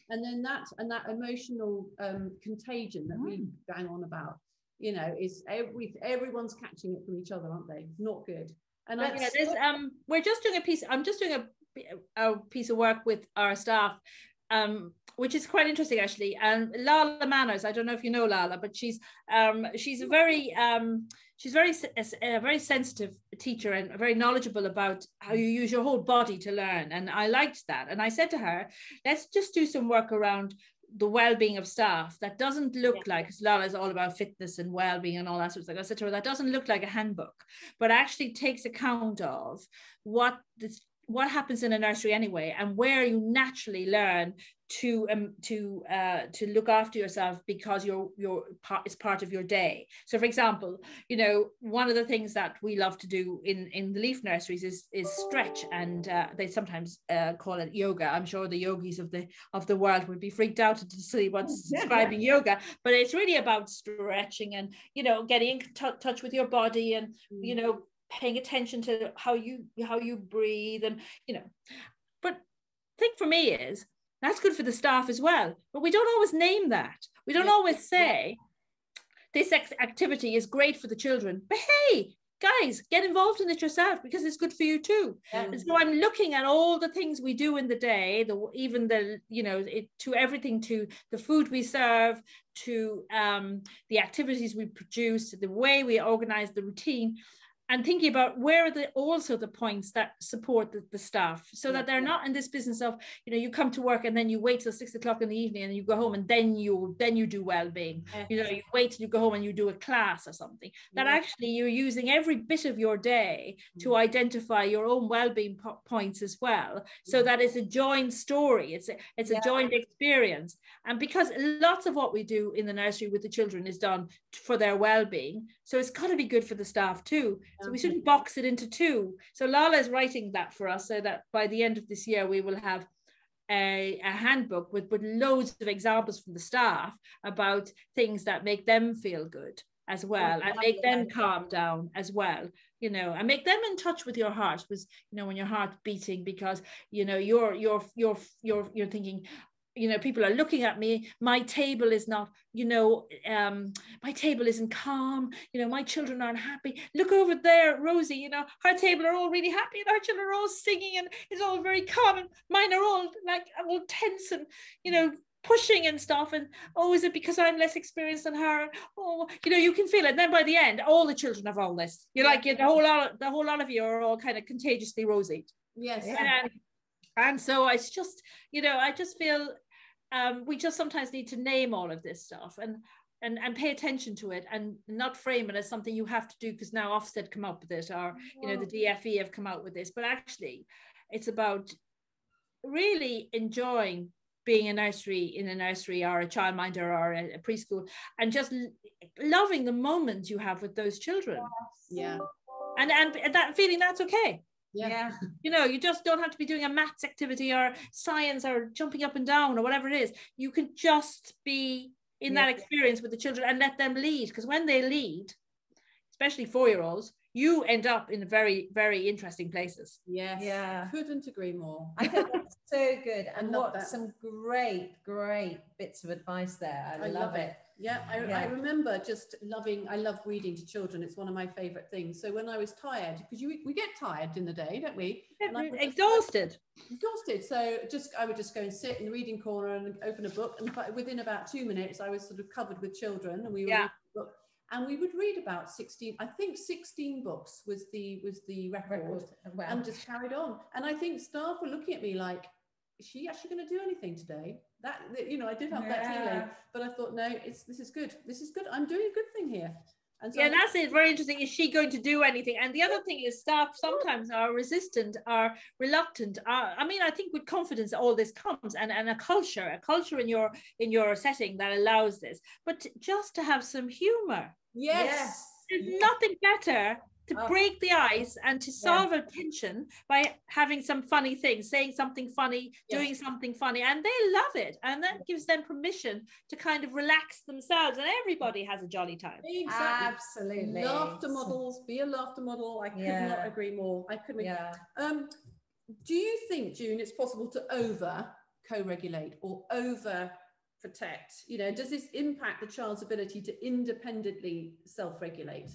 And then that and that emotional um, contagion that mm. we bang on about, you know, is every everyone's catching it from each other, aren't they? Not good. And but, yeah, there's, um, we're just doing a piece. I'm just doing a, a piece of work with our staff um, which is quite interesting actually. And Lala Manners, I don't know if you know Lala, but she's um, she's a very um, she's very a very sensitive teacher and very knowledgeable about how you use your whole body to learn. And I liked that. And I said to her, let's just do some work around the well-being of staff that doesn't look yeah. like because Lala is all about fitness and well-being and all that sort of stuff. I said to her, that doesn't look like a handbook, but actually takes account of what the what happens in a nursery anyway and where you naturally learn to um to uh to look after yourself because you're you're part it's part of your day. So for example you know one of the things that we love to do in in the LEYF nurseries is is stretch and uh, they sometimes uh, call it yoga. I'm sure the yogis of the of the world would be freaked out to see what's describing yoga but it's really about stretching and you know getting in touch with your body and you mm. know paying attention to how you how you breathe and you know. But thing for me is that's good for the staff as well but we don't always name that. We don't always say this activity is great for the children. But hey guys get involved in it yourself because it's good for you too. Yeah. and so i'm looking at all the things we do in the day the even the you know it, to everything to the food we serve to um, the activities we produce the way we organize the routine and thinking about where are the also the points that support the, the staff so yeah. that they're not in this business of you know you come to work and then you wait till six o'clock in the evening and you go home and then you then you do well-being. Yes. you know you wait till you go home and you do a class or something. That actually you're using every bit of your day to mm. identify your own well-being po- points as well. So that it's a joint story. It's a, it's yeah. a joint experience. And because lots of what we do in the nursery with the children is done for their well-being so it's got to be good for the staff too. So we shouldn't box it into two. So Lala is writing that for us so that by the end of this year, we will have a, a, handbook with, with loads of examples from the staff about things that make them feel good as well and make them calm down as well you know and make them in touch with your heart was you know when your heart beating because you know you're you're you're you're you're thinking you know people are looking at me my table is not you know um my table isn't calm you know my children aren't happy. Look over there rosie you know her table are all really happy and our children are all singing and it's all very calm and mine are all like all tense and you know pushing and stuff and oh is it because i'm less experienced than her? Oh you know you can feel it. And then by the end all the children have all this. You're like the whole lot the whole lot of you are all kind of contagiously rosy. Yes. And, and so it's just you know i just feel um, we just sometimes need to name all of this stuff and and and pay attention to it and not frame it as something you have to do because now Ofsted come up with it or you know the DFE have come out with this. But actually it's about really enjoying being a nursery in a nursery or a childminder or a, a preschool and just loving the moment you have with those children. Yeah. And and that feeling that's okay yeah. yeah. You know, you just don't have to be doing a maths activity or science or jumping up and down or whatever it is. You can just be in yeah. that experience with the children and let them lead. Because when they lead, especially four year olds, you end up in very, very interesting places. Yes. Yeah. Couldn't agree more. I think that's so good. And what that. some great, great bits of advice there. I, I love, love, it. it. Yeah I, yeah I, remember just loving, I love reading to children. It's one of my favorite things. So when I was tired, because you we get tired in the day, don't we? Exhausted. exhausted. So just I would just go and sit in the reading corner and open a book. And within about two minutes, I was sort of covered with children and we were yeah and we would read about 16 i think 16 books was the was the record, record. and just carried on and i think staff were looking at me like is she actually going to do anything today that you know i did have yeah. that feeling but i thought no it's this is good this is good i'm doing a good thing here and so yeah, that's it. Very interesting. Is she going to do anything? And the other thing is, staff sometimes are resistant, are reluctant. Uh, I mean, I think with confidence, all this comes, and and a culture, a culture in your in your setting that allows this. But just to have some humor. Yes. yes. There's nothing better to oh. break the ice and to solve yeah. a tension by having some funny things, saying something funny, yes. doing something funny, and they love it. And that gives them permission to kind of relax themselves, and everybody has a jolly time. Exactly. Absolutely. Laughter models, be a laughter model. I could yeah. not agree more. I couldn't. Yeah. Um, do you think, June, it's possible to over co-regulate or over protect? You know, does this impact the child's ability to independently self-regulate?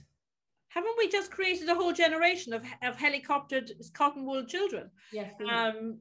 Haven't we just created a whole generation of, of helicoptered cotton wool children? Yes. Um,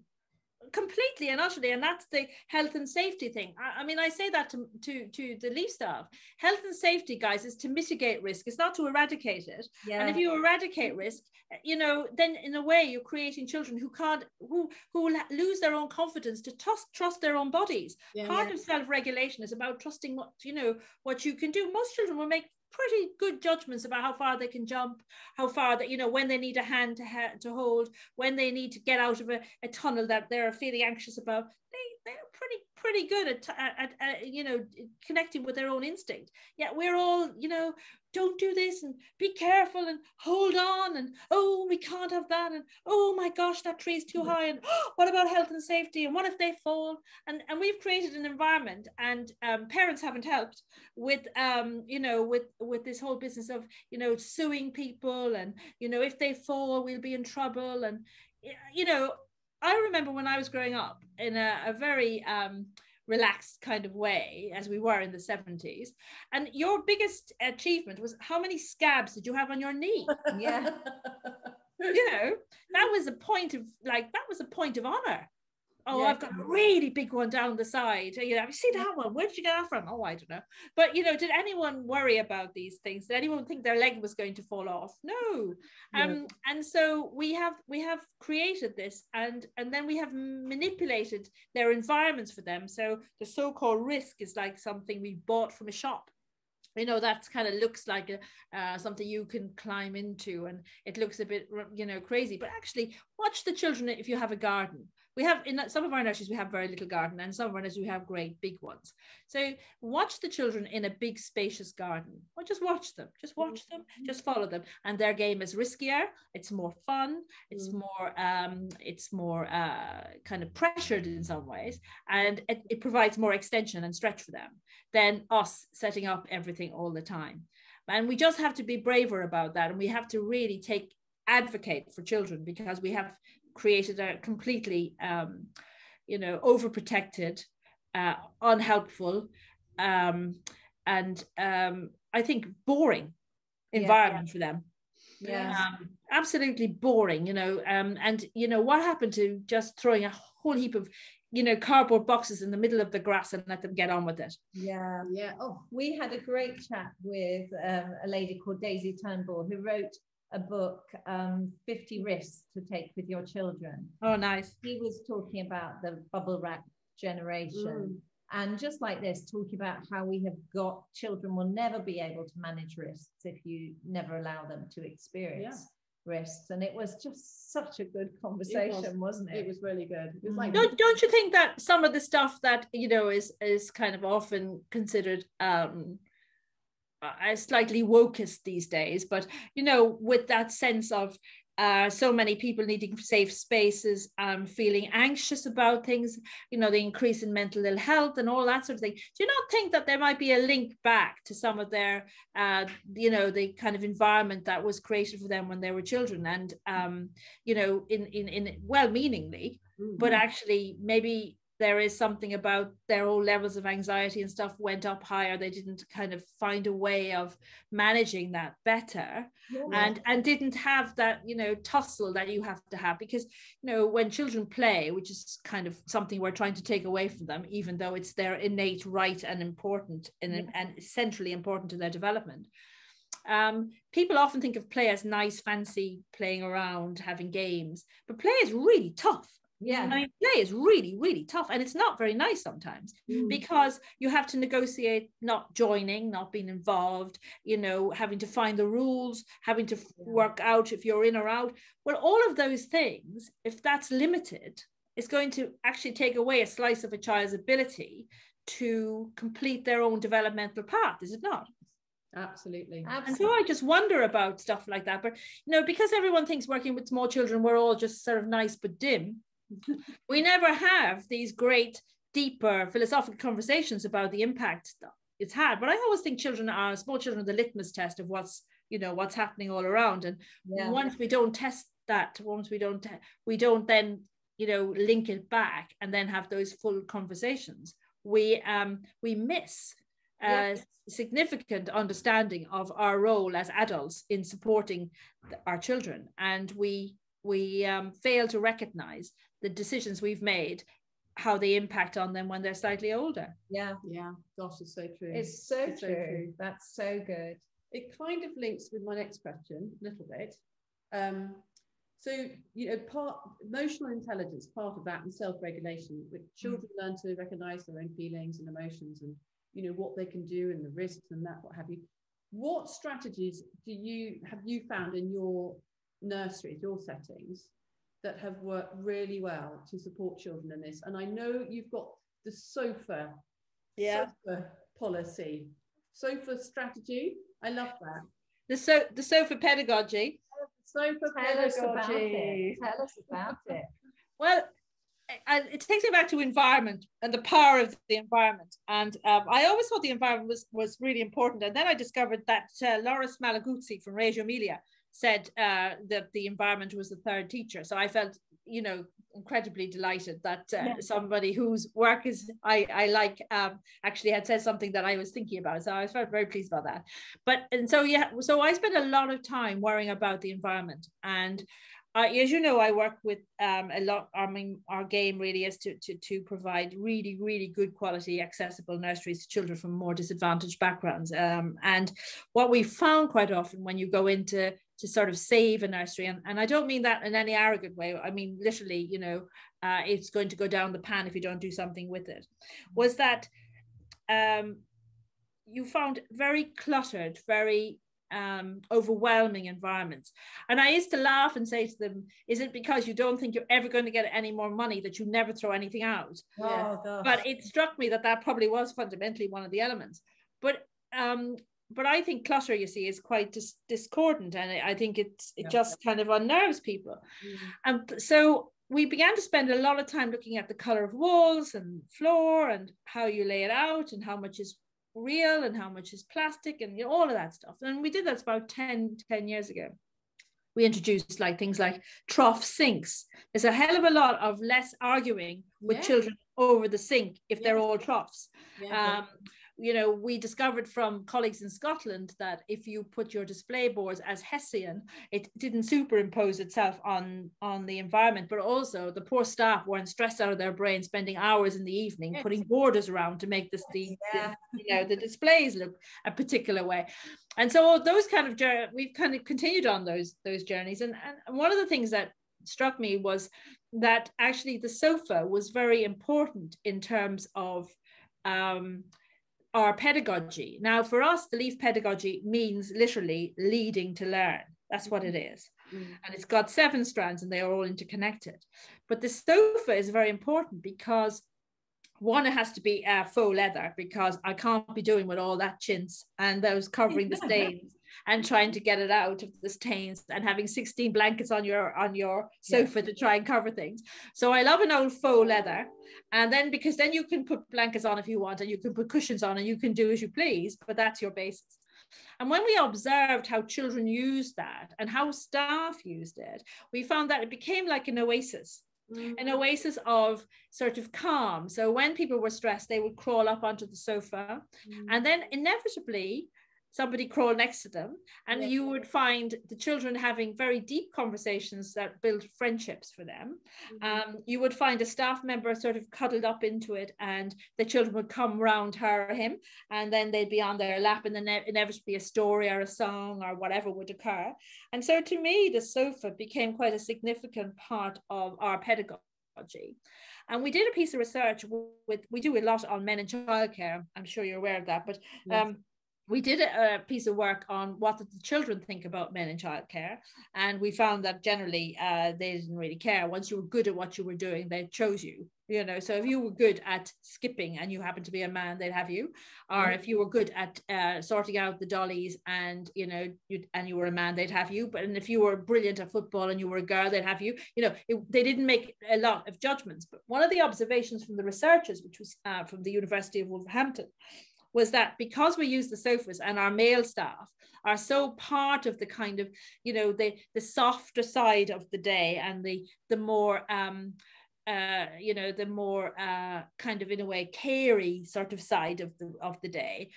completely and utterly and that's the health and safety thing I, I, mean i say that to, to to the LEYF staff health and safety guys is to mitigate risk it's not to eradicate it yeah. and if you eradicate risk you know then in a way you're creating children who can't who who will lose their own confidence to trust trust their own bodies yeah, part yeah. of self-regulation is about trusting what you know what you can do most children will make pretty good judgments about how far they can jump, how far that you know when they need a hand to ha- to hold, when they need to get out of a, a tunnel that they're feeling anxious about. They they're pretty pretty good at, at, at, you know connecting with their own instinct. Yet we're all you know don't do this and be careful and hold on and oh we can't have that and oh my gosh that tree's too high and oh, what about health and safety and what if they fall and and we've created an environment and um, parents haven't helped with um, you know with with this whole business of you know suing people and you know if they fall we'll be in trouble and you know I remember when I was growing up in a, a very um, relaxed kind of way as we were in the 70s and your biggest achievement was how many scabs did you have on your knee? Yeah. You know that was a point of like that was a point of honor Oh, yeah. I've got a really big one down the side. You know, have you seen that one? Where did you get that from? Oh, I don't know. But you know, did anyone worry about these things? Did anyone think their leg was going to fall off? No. Yeah. Um, and so we have we have created this, and and then we have manipulated their environments for them. So the so-called risk is like something we bought from a shop you know that kind of looks like a, uh, something you can climb into and it looks a bit you know crazy but actually watch the children if you have a garden we have in some of our nurseries we have very little garden and some of our nurseries we have great big ones. So watch the children in a big spacious garden. Or just watch them. Just watch them. Mm-hmm. just follow them. And their game is riskier. It's more fun. It's mm. more um it's more uh kind of pressured in some ways. And it, it provides more extension and stretch for them than us setting up everything all the time. And we just have to be braver about that. And we have to really take advocate for children because we have created a completely, um, you know, overprotected, uh, unhelpful, um, and um, I think boring environment yeah, yeah. for them. Yeah, um, absolutely boring. You know, um, and you know what happened to just throwing a whole heap of you know cardboard boxes in the middle of the grass and let them get on with it yeah yeah oh we had a great chat with um, a lady called daisy turnbull who wrote a book, um, 50 Risks to Take with Your Children. Oh, nice. He was talking about the bubble wrap generation. Mm. And just like this, talking about how we have got children will never be able to manage risks if you never allow them to experience risks and it was just such a good conversation was, not it it was really good it was like don't, don't you think that some of the stuff that you know is is kind of often considered um uh, slightly wokest these days but you know with that sense of uh, so many people needing safe spaces, um, feeling anxious about things, you know, the increase in mental ill health and all that sort of thing. Do you not think that there might be a link back to some of their, uh, you know, the kind of environment that was created for them when they were children and, um, you know, in, in, in well-meaningly, mm-hmm. but actually maybe there is something about their own levels of anxiety and stuff went up higher they didn't kind of find a way of managing that better yeah. and and didn't have that you know tussle that you have to have because you know when children play which is kind of something we're trying to take away from them even though it's their innate right and important and, yeah. and essentially important to their development um, people often think of play as nice fancy playing around having games but play is really tough yeah. I mean, play is really, really tough. And it's not very nice sometimes mm. because you have to negotiate not joining, not being involved, you know, having to find the rules, having to work out if you're in or out. Well, all of those things, if that's limited, is going to actually take away a slice of a child's ability to complete their own developmental path, is it not? Absolutely. Absolutely. And so I just wonder about stuff like that. But you know, because everyone thinks working with small children, we're all just sort of nice but dim we never have these great, deeper philosophical conversations about the impact it's had. But I always think children are small children are the litmus test of what's you know what's happening all around. And yeah. once we don't test that, once we don't we don't then you know link it back and then have those full conversations, we um we miss a significant understanding of our role as adults in supporting our children and we we um, fail to recognize the decisions we've made how they impact on them when they're slightly older. Yeah. Yeah. Gosh it's so true. It's so, it's true. so true. that's so good. It kind of links with my next question a little bit. Um, so you know part emotional intelligence part of that and self-regulation which mm. children mm. learn to recognize their own feelings and emotions and you know what they can do and the risks and that what have you. What strategies do you have you found in your nurseries your settings that have worked really well to support children in this. And I know you've got the SOFA, yeah. SOFA policy, SOFA strategy. I love that. The so the SOFA pedagogy. SOFA Tell pedagogy. Us Tell us about it. well, it takes me back to environment and the power of the environment. And um, I always thought the environment was, was really important. And then I discovered that uh, Loris Malaguzzi from Reggio Emilia said uh, that the environment was the third teacher. So I felt, you know, incredibly delighted that uh, yeah. somebody whose work is I, I like um, actually had said something that I was thinking about. So I felt very pleased about that. But and so yeah, so I spent a lot of time worrying about the environment and uh, as you know, I work with um, a lot. I mean, our game really is to, to, to provide really, really good quality, accessible nurseries to children from more disadvantaged backgrounds. Um, and what we found quite often when you go into to sort of save a nursery, and, and I don't mean that in any arrogant way. I mean literally, you know, uh, it's going to go down the pan if you don't do something with it. Was that um, you found very cluttered, very um, overwhelming environments. And I used to laugh and say to them, Is it because you don't think you're ever going to get any more money that you never throw anything out? Oh, but it struck me that that probably was fundamentally one of the elements. But um, but I think clutter, you see, is quite dis- discordant, and I think it's it yeah. just kind of unnerves people. Mm. And so we began to spend a lot of time looking at the color of walls and floor and how you lay it out and how much is real and how much is plastic and you know, all of that stuff. And we did that about 10, 10 years ago. We introduced like things like trough sinks. There's a hell of a lot of less arguing with yeah. children over the sink if yeah. they're all troughs. Yeah. Um, you know, we discovered from colleagues in Scotland that if you put your display boards as Hessian, it didn't superimpose itself on, on the environment, but also the poor staff weren't stressed out of their brain, spending hours in the evening yes. putting borders around to make this the, yeah. the, you know the displays look a particular way. And so all those kind of we've kind of continued on those those journeys. And, and one of the things that struck me was that actually the sofa was very important in terms of um, our pedagogy. Now, for us, the LEYF pedagogy means literally leading to learn. That's what it is. mm. and it's got seven strands and they are all interconnected. But the sofa is very important because one it has to be uh, faux leather because I can't be doing with all that chintz and those covering the stains and trying to get it out of the stains and having 16 blankets on your on your sofa yeah. to try and cover things. So I love an old faux leather. And then because then you can put blankets on if you want and you can put cushions on and you can do as you please, but that's your basis. And when we observed how children used that and how staff used it, we found that it became like an oasis mm-hmm. an oasis of sort of calm. So when people were stressed, they would crawl up onto the sofa, mm-hmm. and then inevitably somebody crawl next to them and you would find the children having very deep conversations that build friendships for them. Mm-hmm. um, you would find a staff member sort of cuddled up into it and the children would come round her or him and then they'd be on their lap and then inevitably a story or a song or whatever would occur. And so to me the sofa became quite a significant part of our pedagogy. And we did a piece of research with we do a lot on men in childcare. I'm sure you're aware of that but um, we did a, piece of work on what did the children think about men in childcare, and we found that generally uh, they didn't really care. Once you were good at what you were doing, they chose you. You know, so if you were good at skipping and you happened to be a man, they'd have you. Or if you were good at uh, sorting out the dollies and you know, you, and you were a man, they'd have you. But and if you were brilliant at football and you were a girl, they'd have you. You know, it, they didn't make a lot of judgments. But one of the observations from the researchers, which was uh, from the University of Wolverhampton, was that because we use the sofas and our male staff are so part of the kind of you know the the softer side of the day and the the more um uh, you know the more uh, kind of in a way carey sort of side of the of the day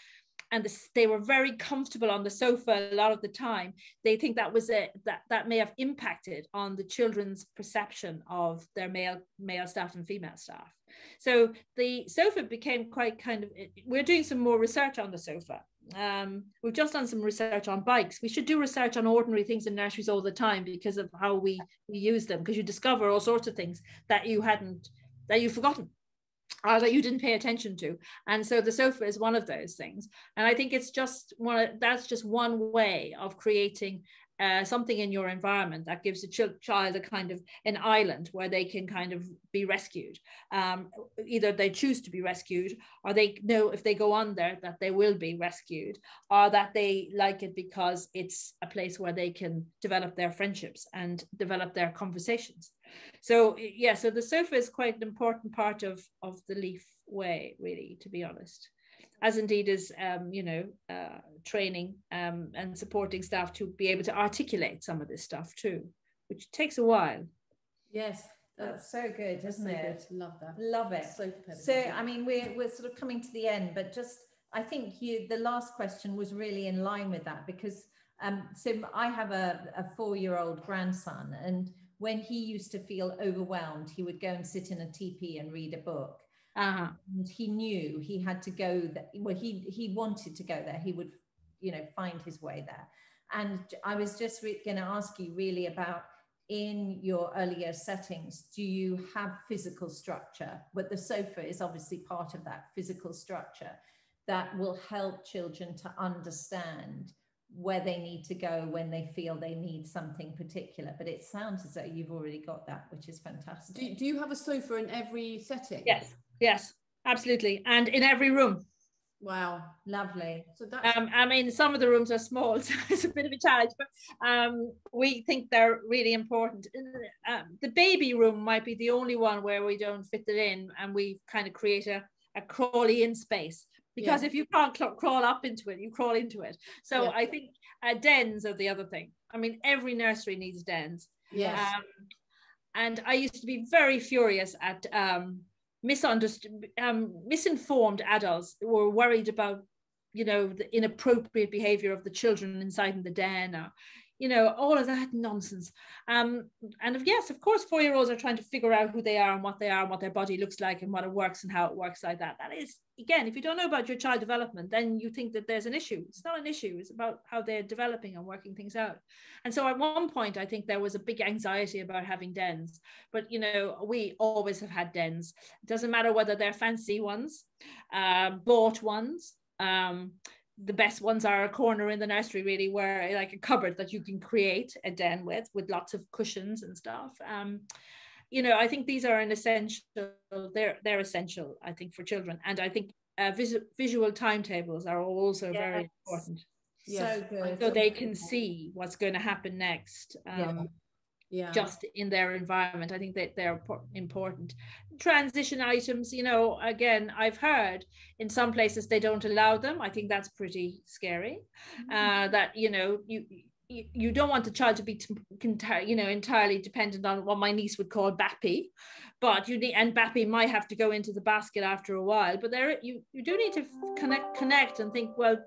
and the, they were very comfortable on the sofa a lot of the time they think that was a that that may have impacted on the children's perception of their male male staff and female staff so the sofa became quite kind of, we're doing some more research on the sofa. Um, we've just done some research on bikes. We should do research on ordinary things in nurseries all the time because of how we, we use them, because you discover all sorts of things that you hadn't, that you've forgotten or that you didn't pay attention to. And so the sofa is one of those things. And I think it's just one, that's just one way of creating uh, something in your environment that gives a ch- child a kind of an island where they can kind of be rescued. Um, either they choose to be rescued, or they know if they go on there that they will be rescued, or that they like it because it's a place where they can develop their friendships and develop their conversations. So yeah, so the sofa is quite an important part of of the LEYF way, really, to be honest as indeed is um, you know uh, training um, and supporting staff to be able to articulate some of this stuff too, which takes a while. Yes, that's so good, isn't so it? Good. Love that. Love it. So, so I mean, we're we're sort of coming to the end, but just I think you the last question was really in line with that because um, so I have a, a four year old grandson, and when he used to feel overwhelmed, he would go and sit in a teepee and read a book. Uh-huh. And he knew he had to go there. Well, he he wanted to go there. He would, you know, find his way there. And I was just re- going to ask you really about in your earlier settings, do you have physical structure? But the sofa is obviously part of that physical structure that will help children to understand where they need to go when they feel they need something particular. But it sounds as though you've already got that, which is fantastic. Do, do you have a sofa in every setting? Yes. Yes, absolutely. And in every room. Wow, lovely. So that's um, I mean, some of the rooms are small, so it's a bit of a challenge, but um, we think they're really important. Um, the baby room might be the only one where we don't fit it in, and we kind of create a, a crawly in space because yeah. if you can't crawl up into it, you crawl into it. So yeah. I think uh, dens are the other thing. I mean, every nursery needs dens. Yes. Um, and I used to be very furious at um, misunderstood, um, misinformed adults who were worried about, you know, the inappropriate behavior of the children inside in the den or, you know, all of that nonsense. Um, and yes, of course, four-year-olds are trying to figure out who they are and what they are and what their body looks like and what it works and how it works like that. That is, again, if you don't know about your child development, then you think that there's an issue. It's not an issue. It's about how they're developing and working things out. And so at one point, I think there was a big anxiety about having dens. But, you know, we always have had dens. It doesn't matter whether they're fancy ones, uh, bought ones, um, the best ones are a corner in the nursery really where like a cupboard that you can create a den with with lots of cushions and stuff. Um, you know i think these are an essential they're they're essential i think for children. And i think uh, vis- visual timetables are also yes. very important. Yes. so good. So they can see what's going to happen next. Um, yeah yeah. just in their environment. I think that they're important. Transition items, you know, again, I've heard in some places they don't allow them. I think that's pretty scary. Mm-hmm. Uh, that you know you. You, don't want the child to be, you know, entirely dependent on what my niece would call bappy, but you need and bappy might have to go into the basket after a while. But there, you you do need to connect connect and think, well,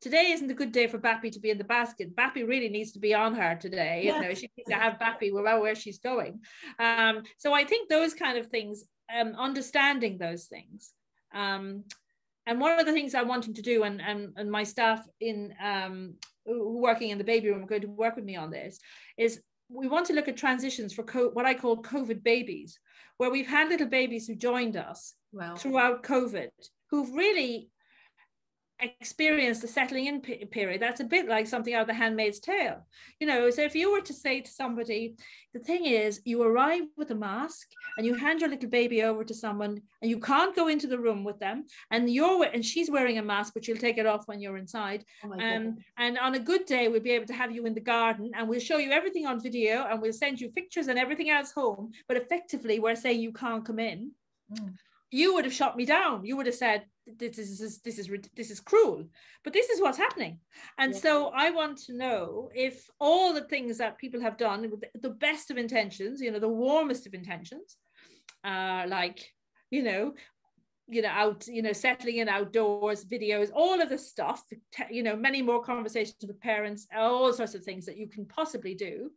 today isn't a good day for Bappy to be in the basket. Bappy really needs to be on her today. Yeah. You know, she needs to have Bappy about where she's going. Um, so I think those kind of things, um, understanding those things. Um, and one of the things I'm wanting to do, and and, and my staff in um, working in the baby room are going to work with me on this, is we want to look at transitions for co- what I call COVID babies, where we've had little babies who joined us wow. throughout COVID, who've really experience the settling in period that's a bit like something out of the handmaid's tale. You know so if you were to say to somebody the thing is you arrive with a mask and you hand your little baby over to someone and you can't go into the room with them and you're and she's wearing a mask but you'll take it off when you're inside oh um, and on a good day we'll be able to have you in the garden and we'll show you everything on video and we'll send you pictures and everything else home but effectively we're saying you can't come in. Mm. you would have shot me down. You would have said this is this is this is cruel but this is what's happening and yeah. so i want to know if all the things that people have done with the best of intentions you know the warmest of intentions uh like you know you know out you know settling in outdoors videos all of the stuff you know many more conversations with parents all sorts of things that you can possibly do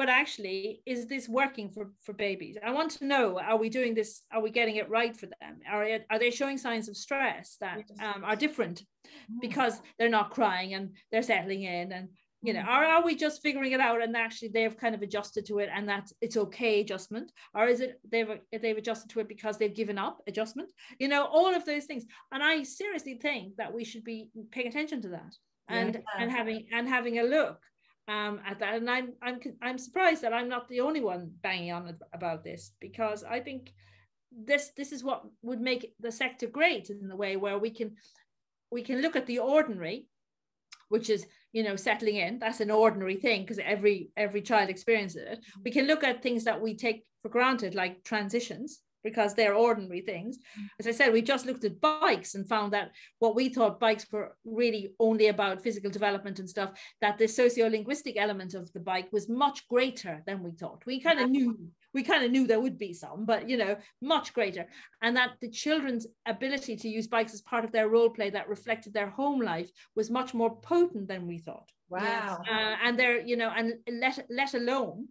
but actually is this working for for babies i want to know are we doing this are we getting it right for them are, are they showing signs of stress that um, are different mm. because they're not crying and they're settling in and you know mm. or are we just figuring it out and actually they've kind of adjusted to it and that's it's okay adjustment or is it they've they've adjusted to it because they've given up adjustment you know all of those things and i seriously think that we should be paying attention to that and yeah. and having and having a look um, at that. And I'm I'm I'm surprised that I'm not the only one banging on about this because I think this this is what would make the sector great in the way where we can we can look at the ordinary, which is you know settling in. That's an ordinary thing because every every child experiences it. We can look at things that we take for granted like transitions because they're ordinary things. Mm. As I said, we just looked at bikes and found that what we thought bikes were really only about physical development and stuff, that the socio-linguistic element of the bike was much greater than we thought. We kind of knew we kind of knew there would be some, but you know, much greater. And that the children's ability to use bikes as part of their role play that reflected their home life was much more potent than we thought. Wow. Uh, and they're, you know, and let let alone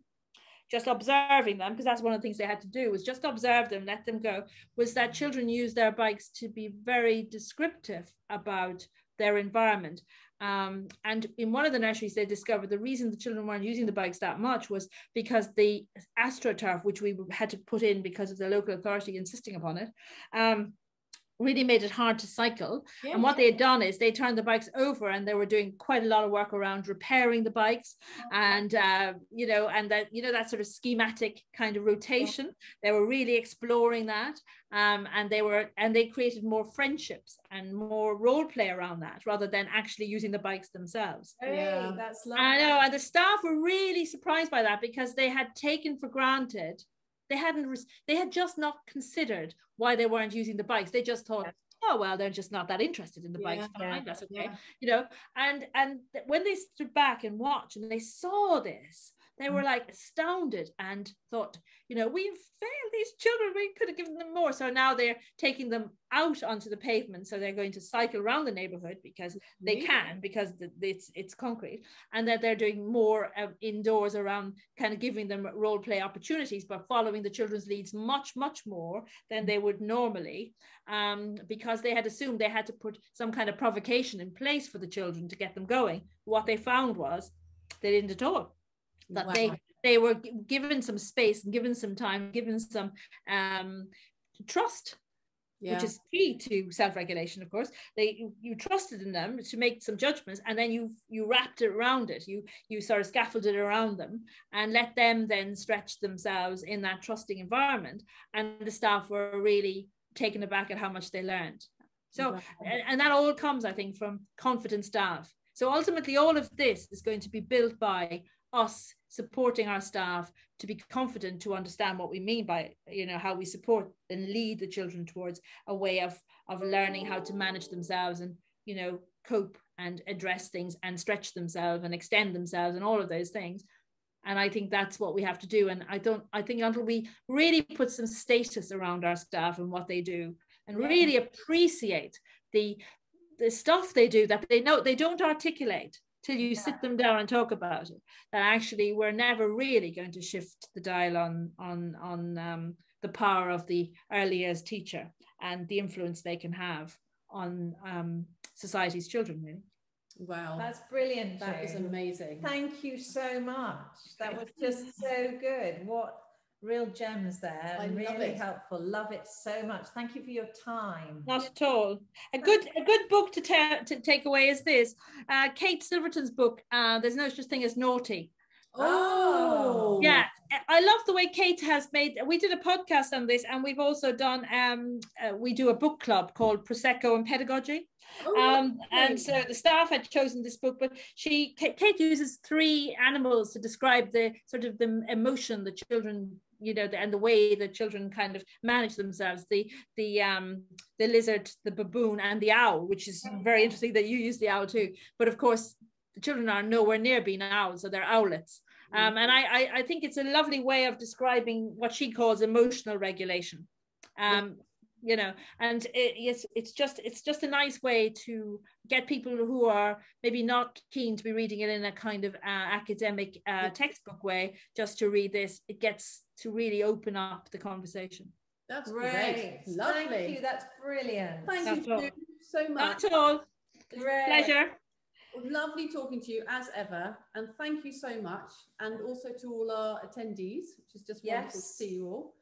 just observing them, because that's one of the things they had to do was just observe them, let them go, was that children use their bikes to be very descriptive about their environment. Um, and in one of the nurseries, they discovered the reason the children weren't using the bikes that much was because the astroturf, which we had to put in because of the local authority insisting upon it, um, really made it hard to cycle. Yeah. And what they had done is they turned the bikes over and they were doing quite a lot of work around repairing the bikes and, uh, you know, and that, you know, that sort of schematic kind of rotation. Yeah. They were really exploring that. Um, and they were, and they created more friendships and more role play around that rather than actually using the bikes themselves. Hey, yeah, that's lovely. I know. And the staff were really surprised by that because they had taken for granted they hadn't they had just not considered why they weren't using the bikes. They just thought oh well they're just not that interested in the bikes. Yeah, fine that's okay yeah. you know? And and when they stood back and watched and they saw this they were like astounded and thought, you know, we've failed these children. We could have given them more. So now they're taking them out onto the pavement. So they're going to cycle around the neighborhood because they can, because it's it's concrete, and that they're doing more uh, indoors around, kind of giving them role play opportunities, but following the children's leads much much more than they would normally, um, because they had assumed they had to put some kind of provocation in place for the children to get them going. What they found was they didn't at all that wow. they they were given some space and given some time given some um, trust yeah. which is key to self-regulation of course. They you, you, trusted in them to make some judgments and then you you wrapped it around it. You you sort of scaffolded around them and let them then stretch themselves in that trusting environment and the staff were really taken aback at how much they learned. So and, and that all comes i think from confident staff. So ultimately all of this is going to be built by us supporting our staff to be confident to understand what we mean by you know how we support and lead the children towards a way of of learning how to manage themselves and you know cope and address things and stretch themselves and extend themselves and all of those things. And i think that's what we have to do. And i don't i think until we really put some status around our staff and what they do and really appreciate the the stuff they do that they know they don't articulate till you yeah. sit them down and talk about it that actually we're never really going to shift the dial on on on um, the power of the early years teacher and the influence they can have on um, society's children really. Wow. That's brilliant That is amazing. Thank you so much. That was just so good. What real gems there I really helpful. Love it so much. Thank you for your time. Not at all. A good a good book to, ta- to take away is this uh, kate silverton's book uh, there's no such thing as naughty. Oh. Yeah i love the way kate has made we did a podcast on this and we've also done um uh, we do a book club called prosecco and pedagogy. Oh, um, and so the staff had chosen this book, but she Kate uses three animals to describe the sort of the emotion the children you know, and the way the children kind of manage themselves, the the um the lizard, the baboon, and the owl, which is very interesting that you use the owl too. But of course, the children are nowhere near being owls, so they're owlets. Um, and I, I, I think it's a lovely way of describing what she calls emotional regulation. Um, you know and it, it's it's just it's just a nice way to get people who are maybe not keen to be reading it in a kind of uh, academic uh, textbook way just to read this. It gets to really open up the conversation. That's great, great. lovely. thank you. That's brilliant. Thank that's you all. so much. That's all. Great. pleasure. Lovely talking to you as ever. And thank you so much. And also to all our attendees which is just wonderful to see you all.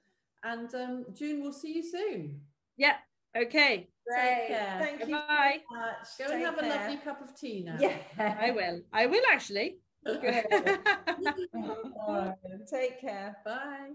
And um, June, we'll see you soon. Yeah. Okay. Great. Thank you Bye. So much. Go Take and have care. a lovely cup of tea now. Yeah. I will. I will actually. Take care. Bye.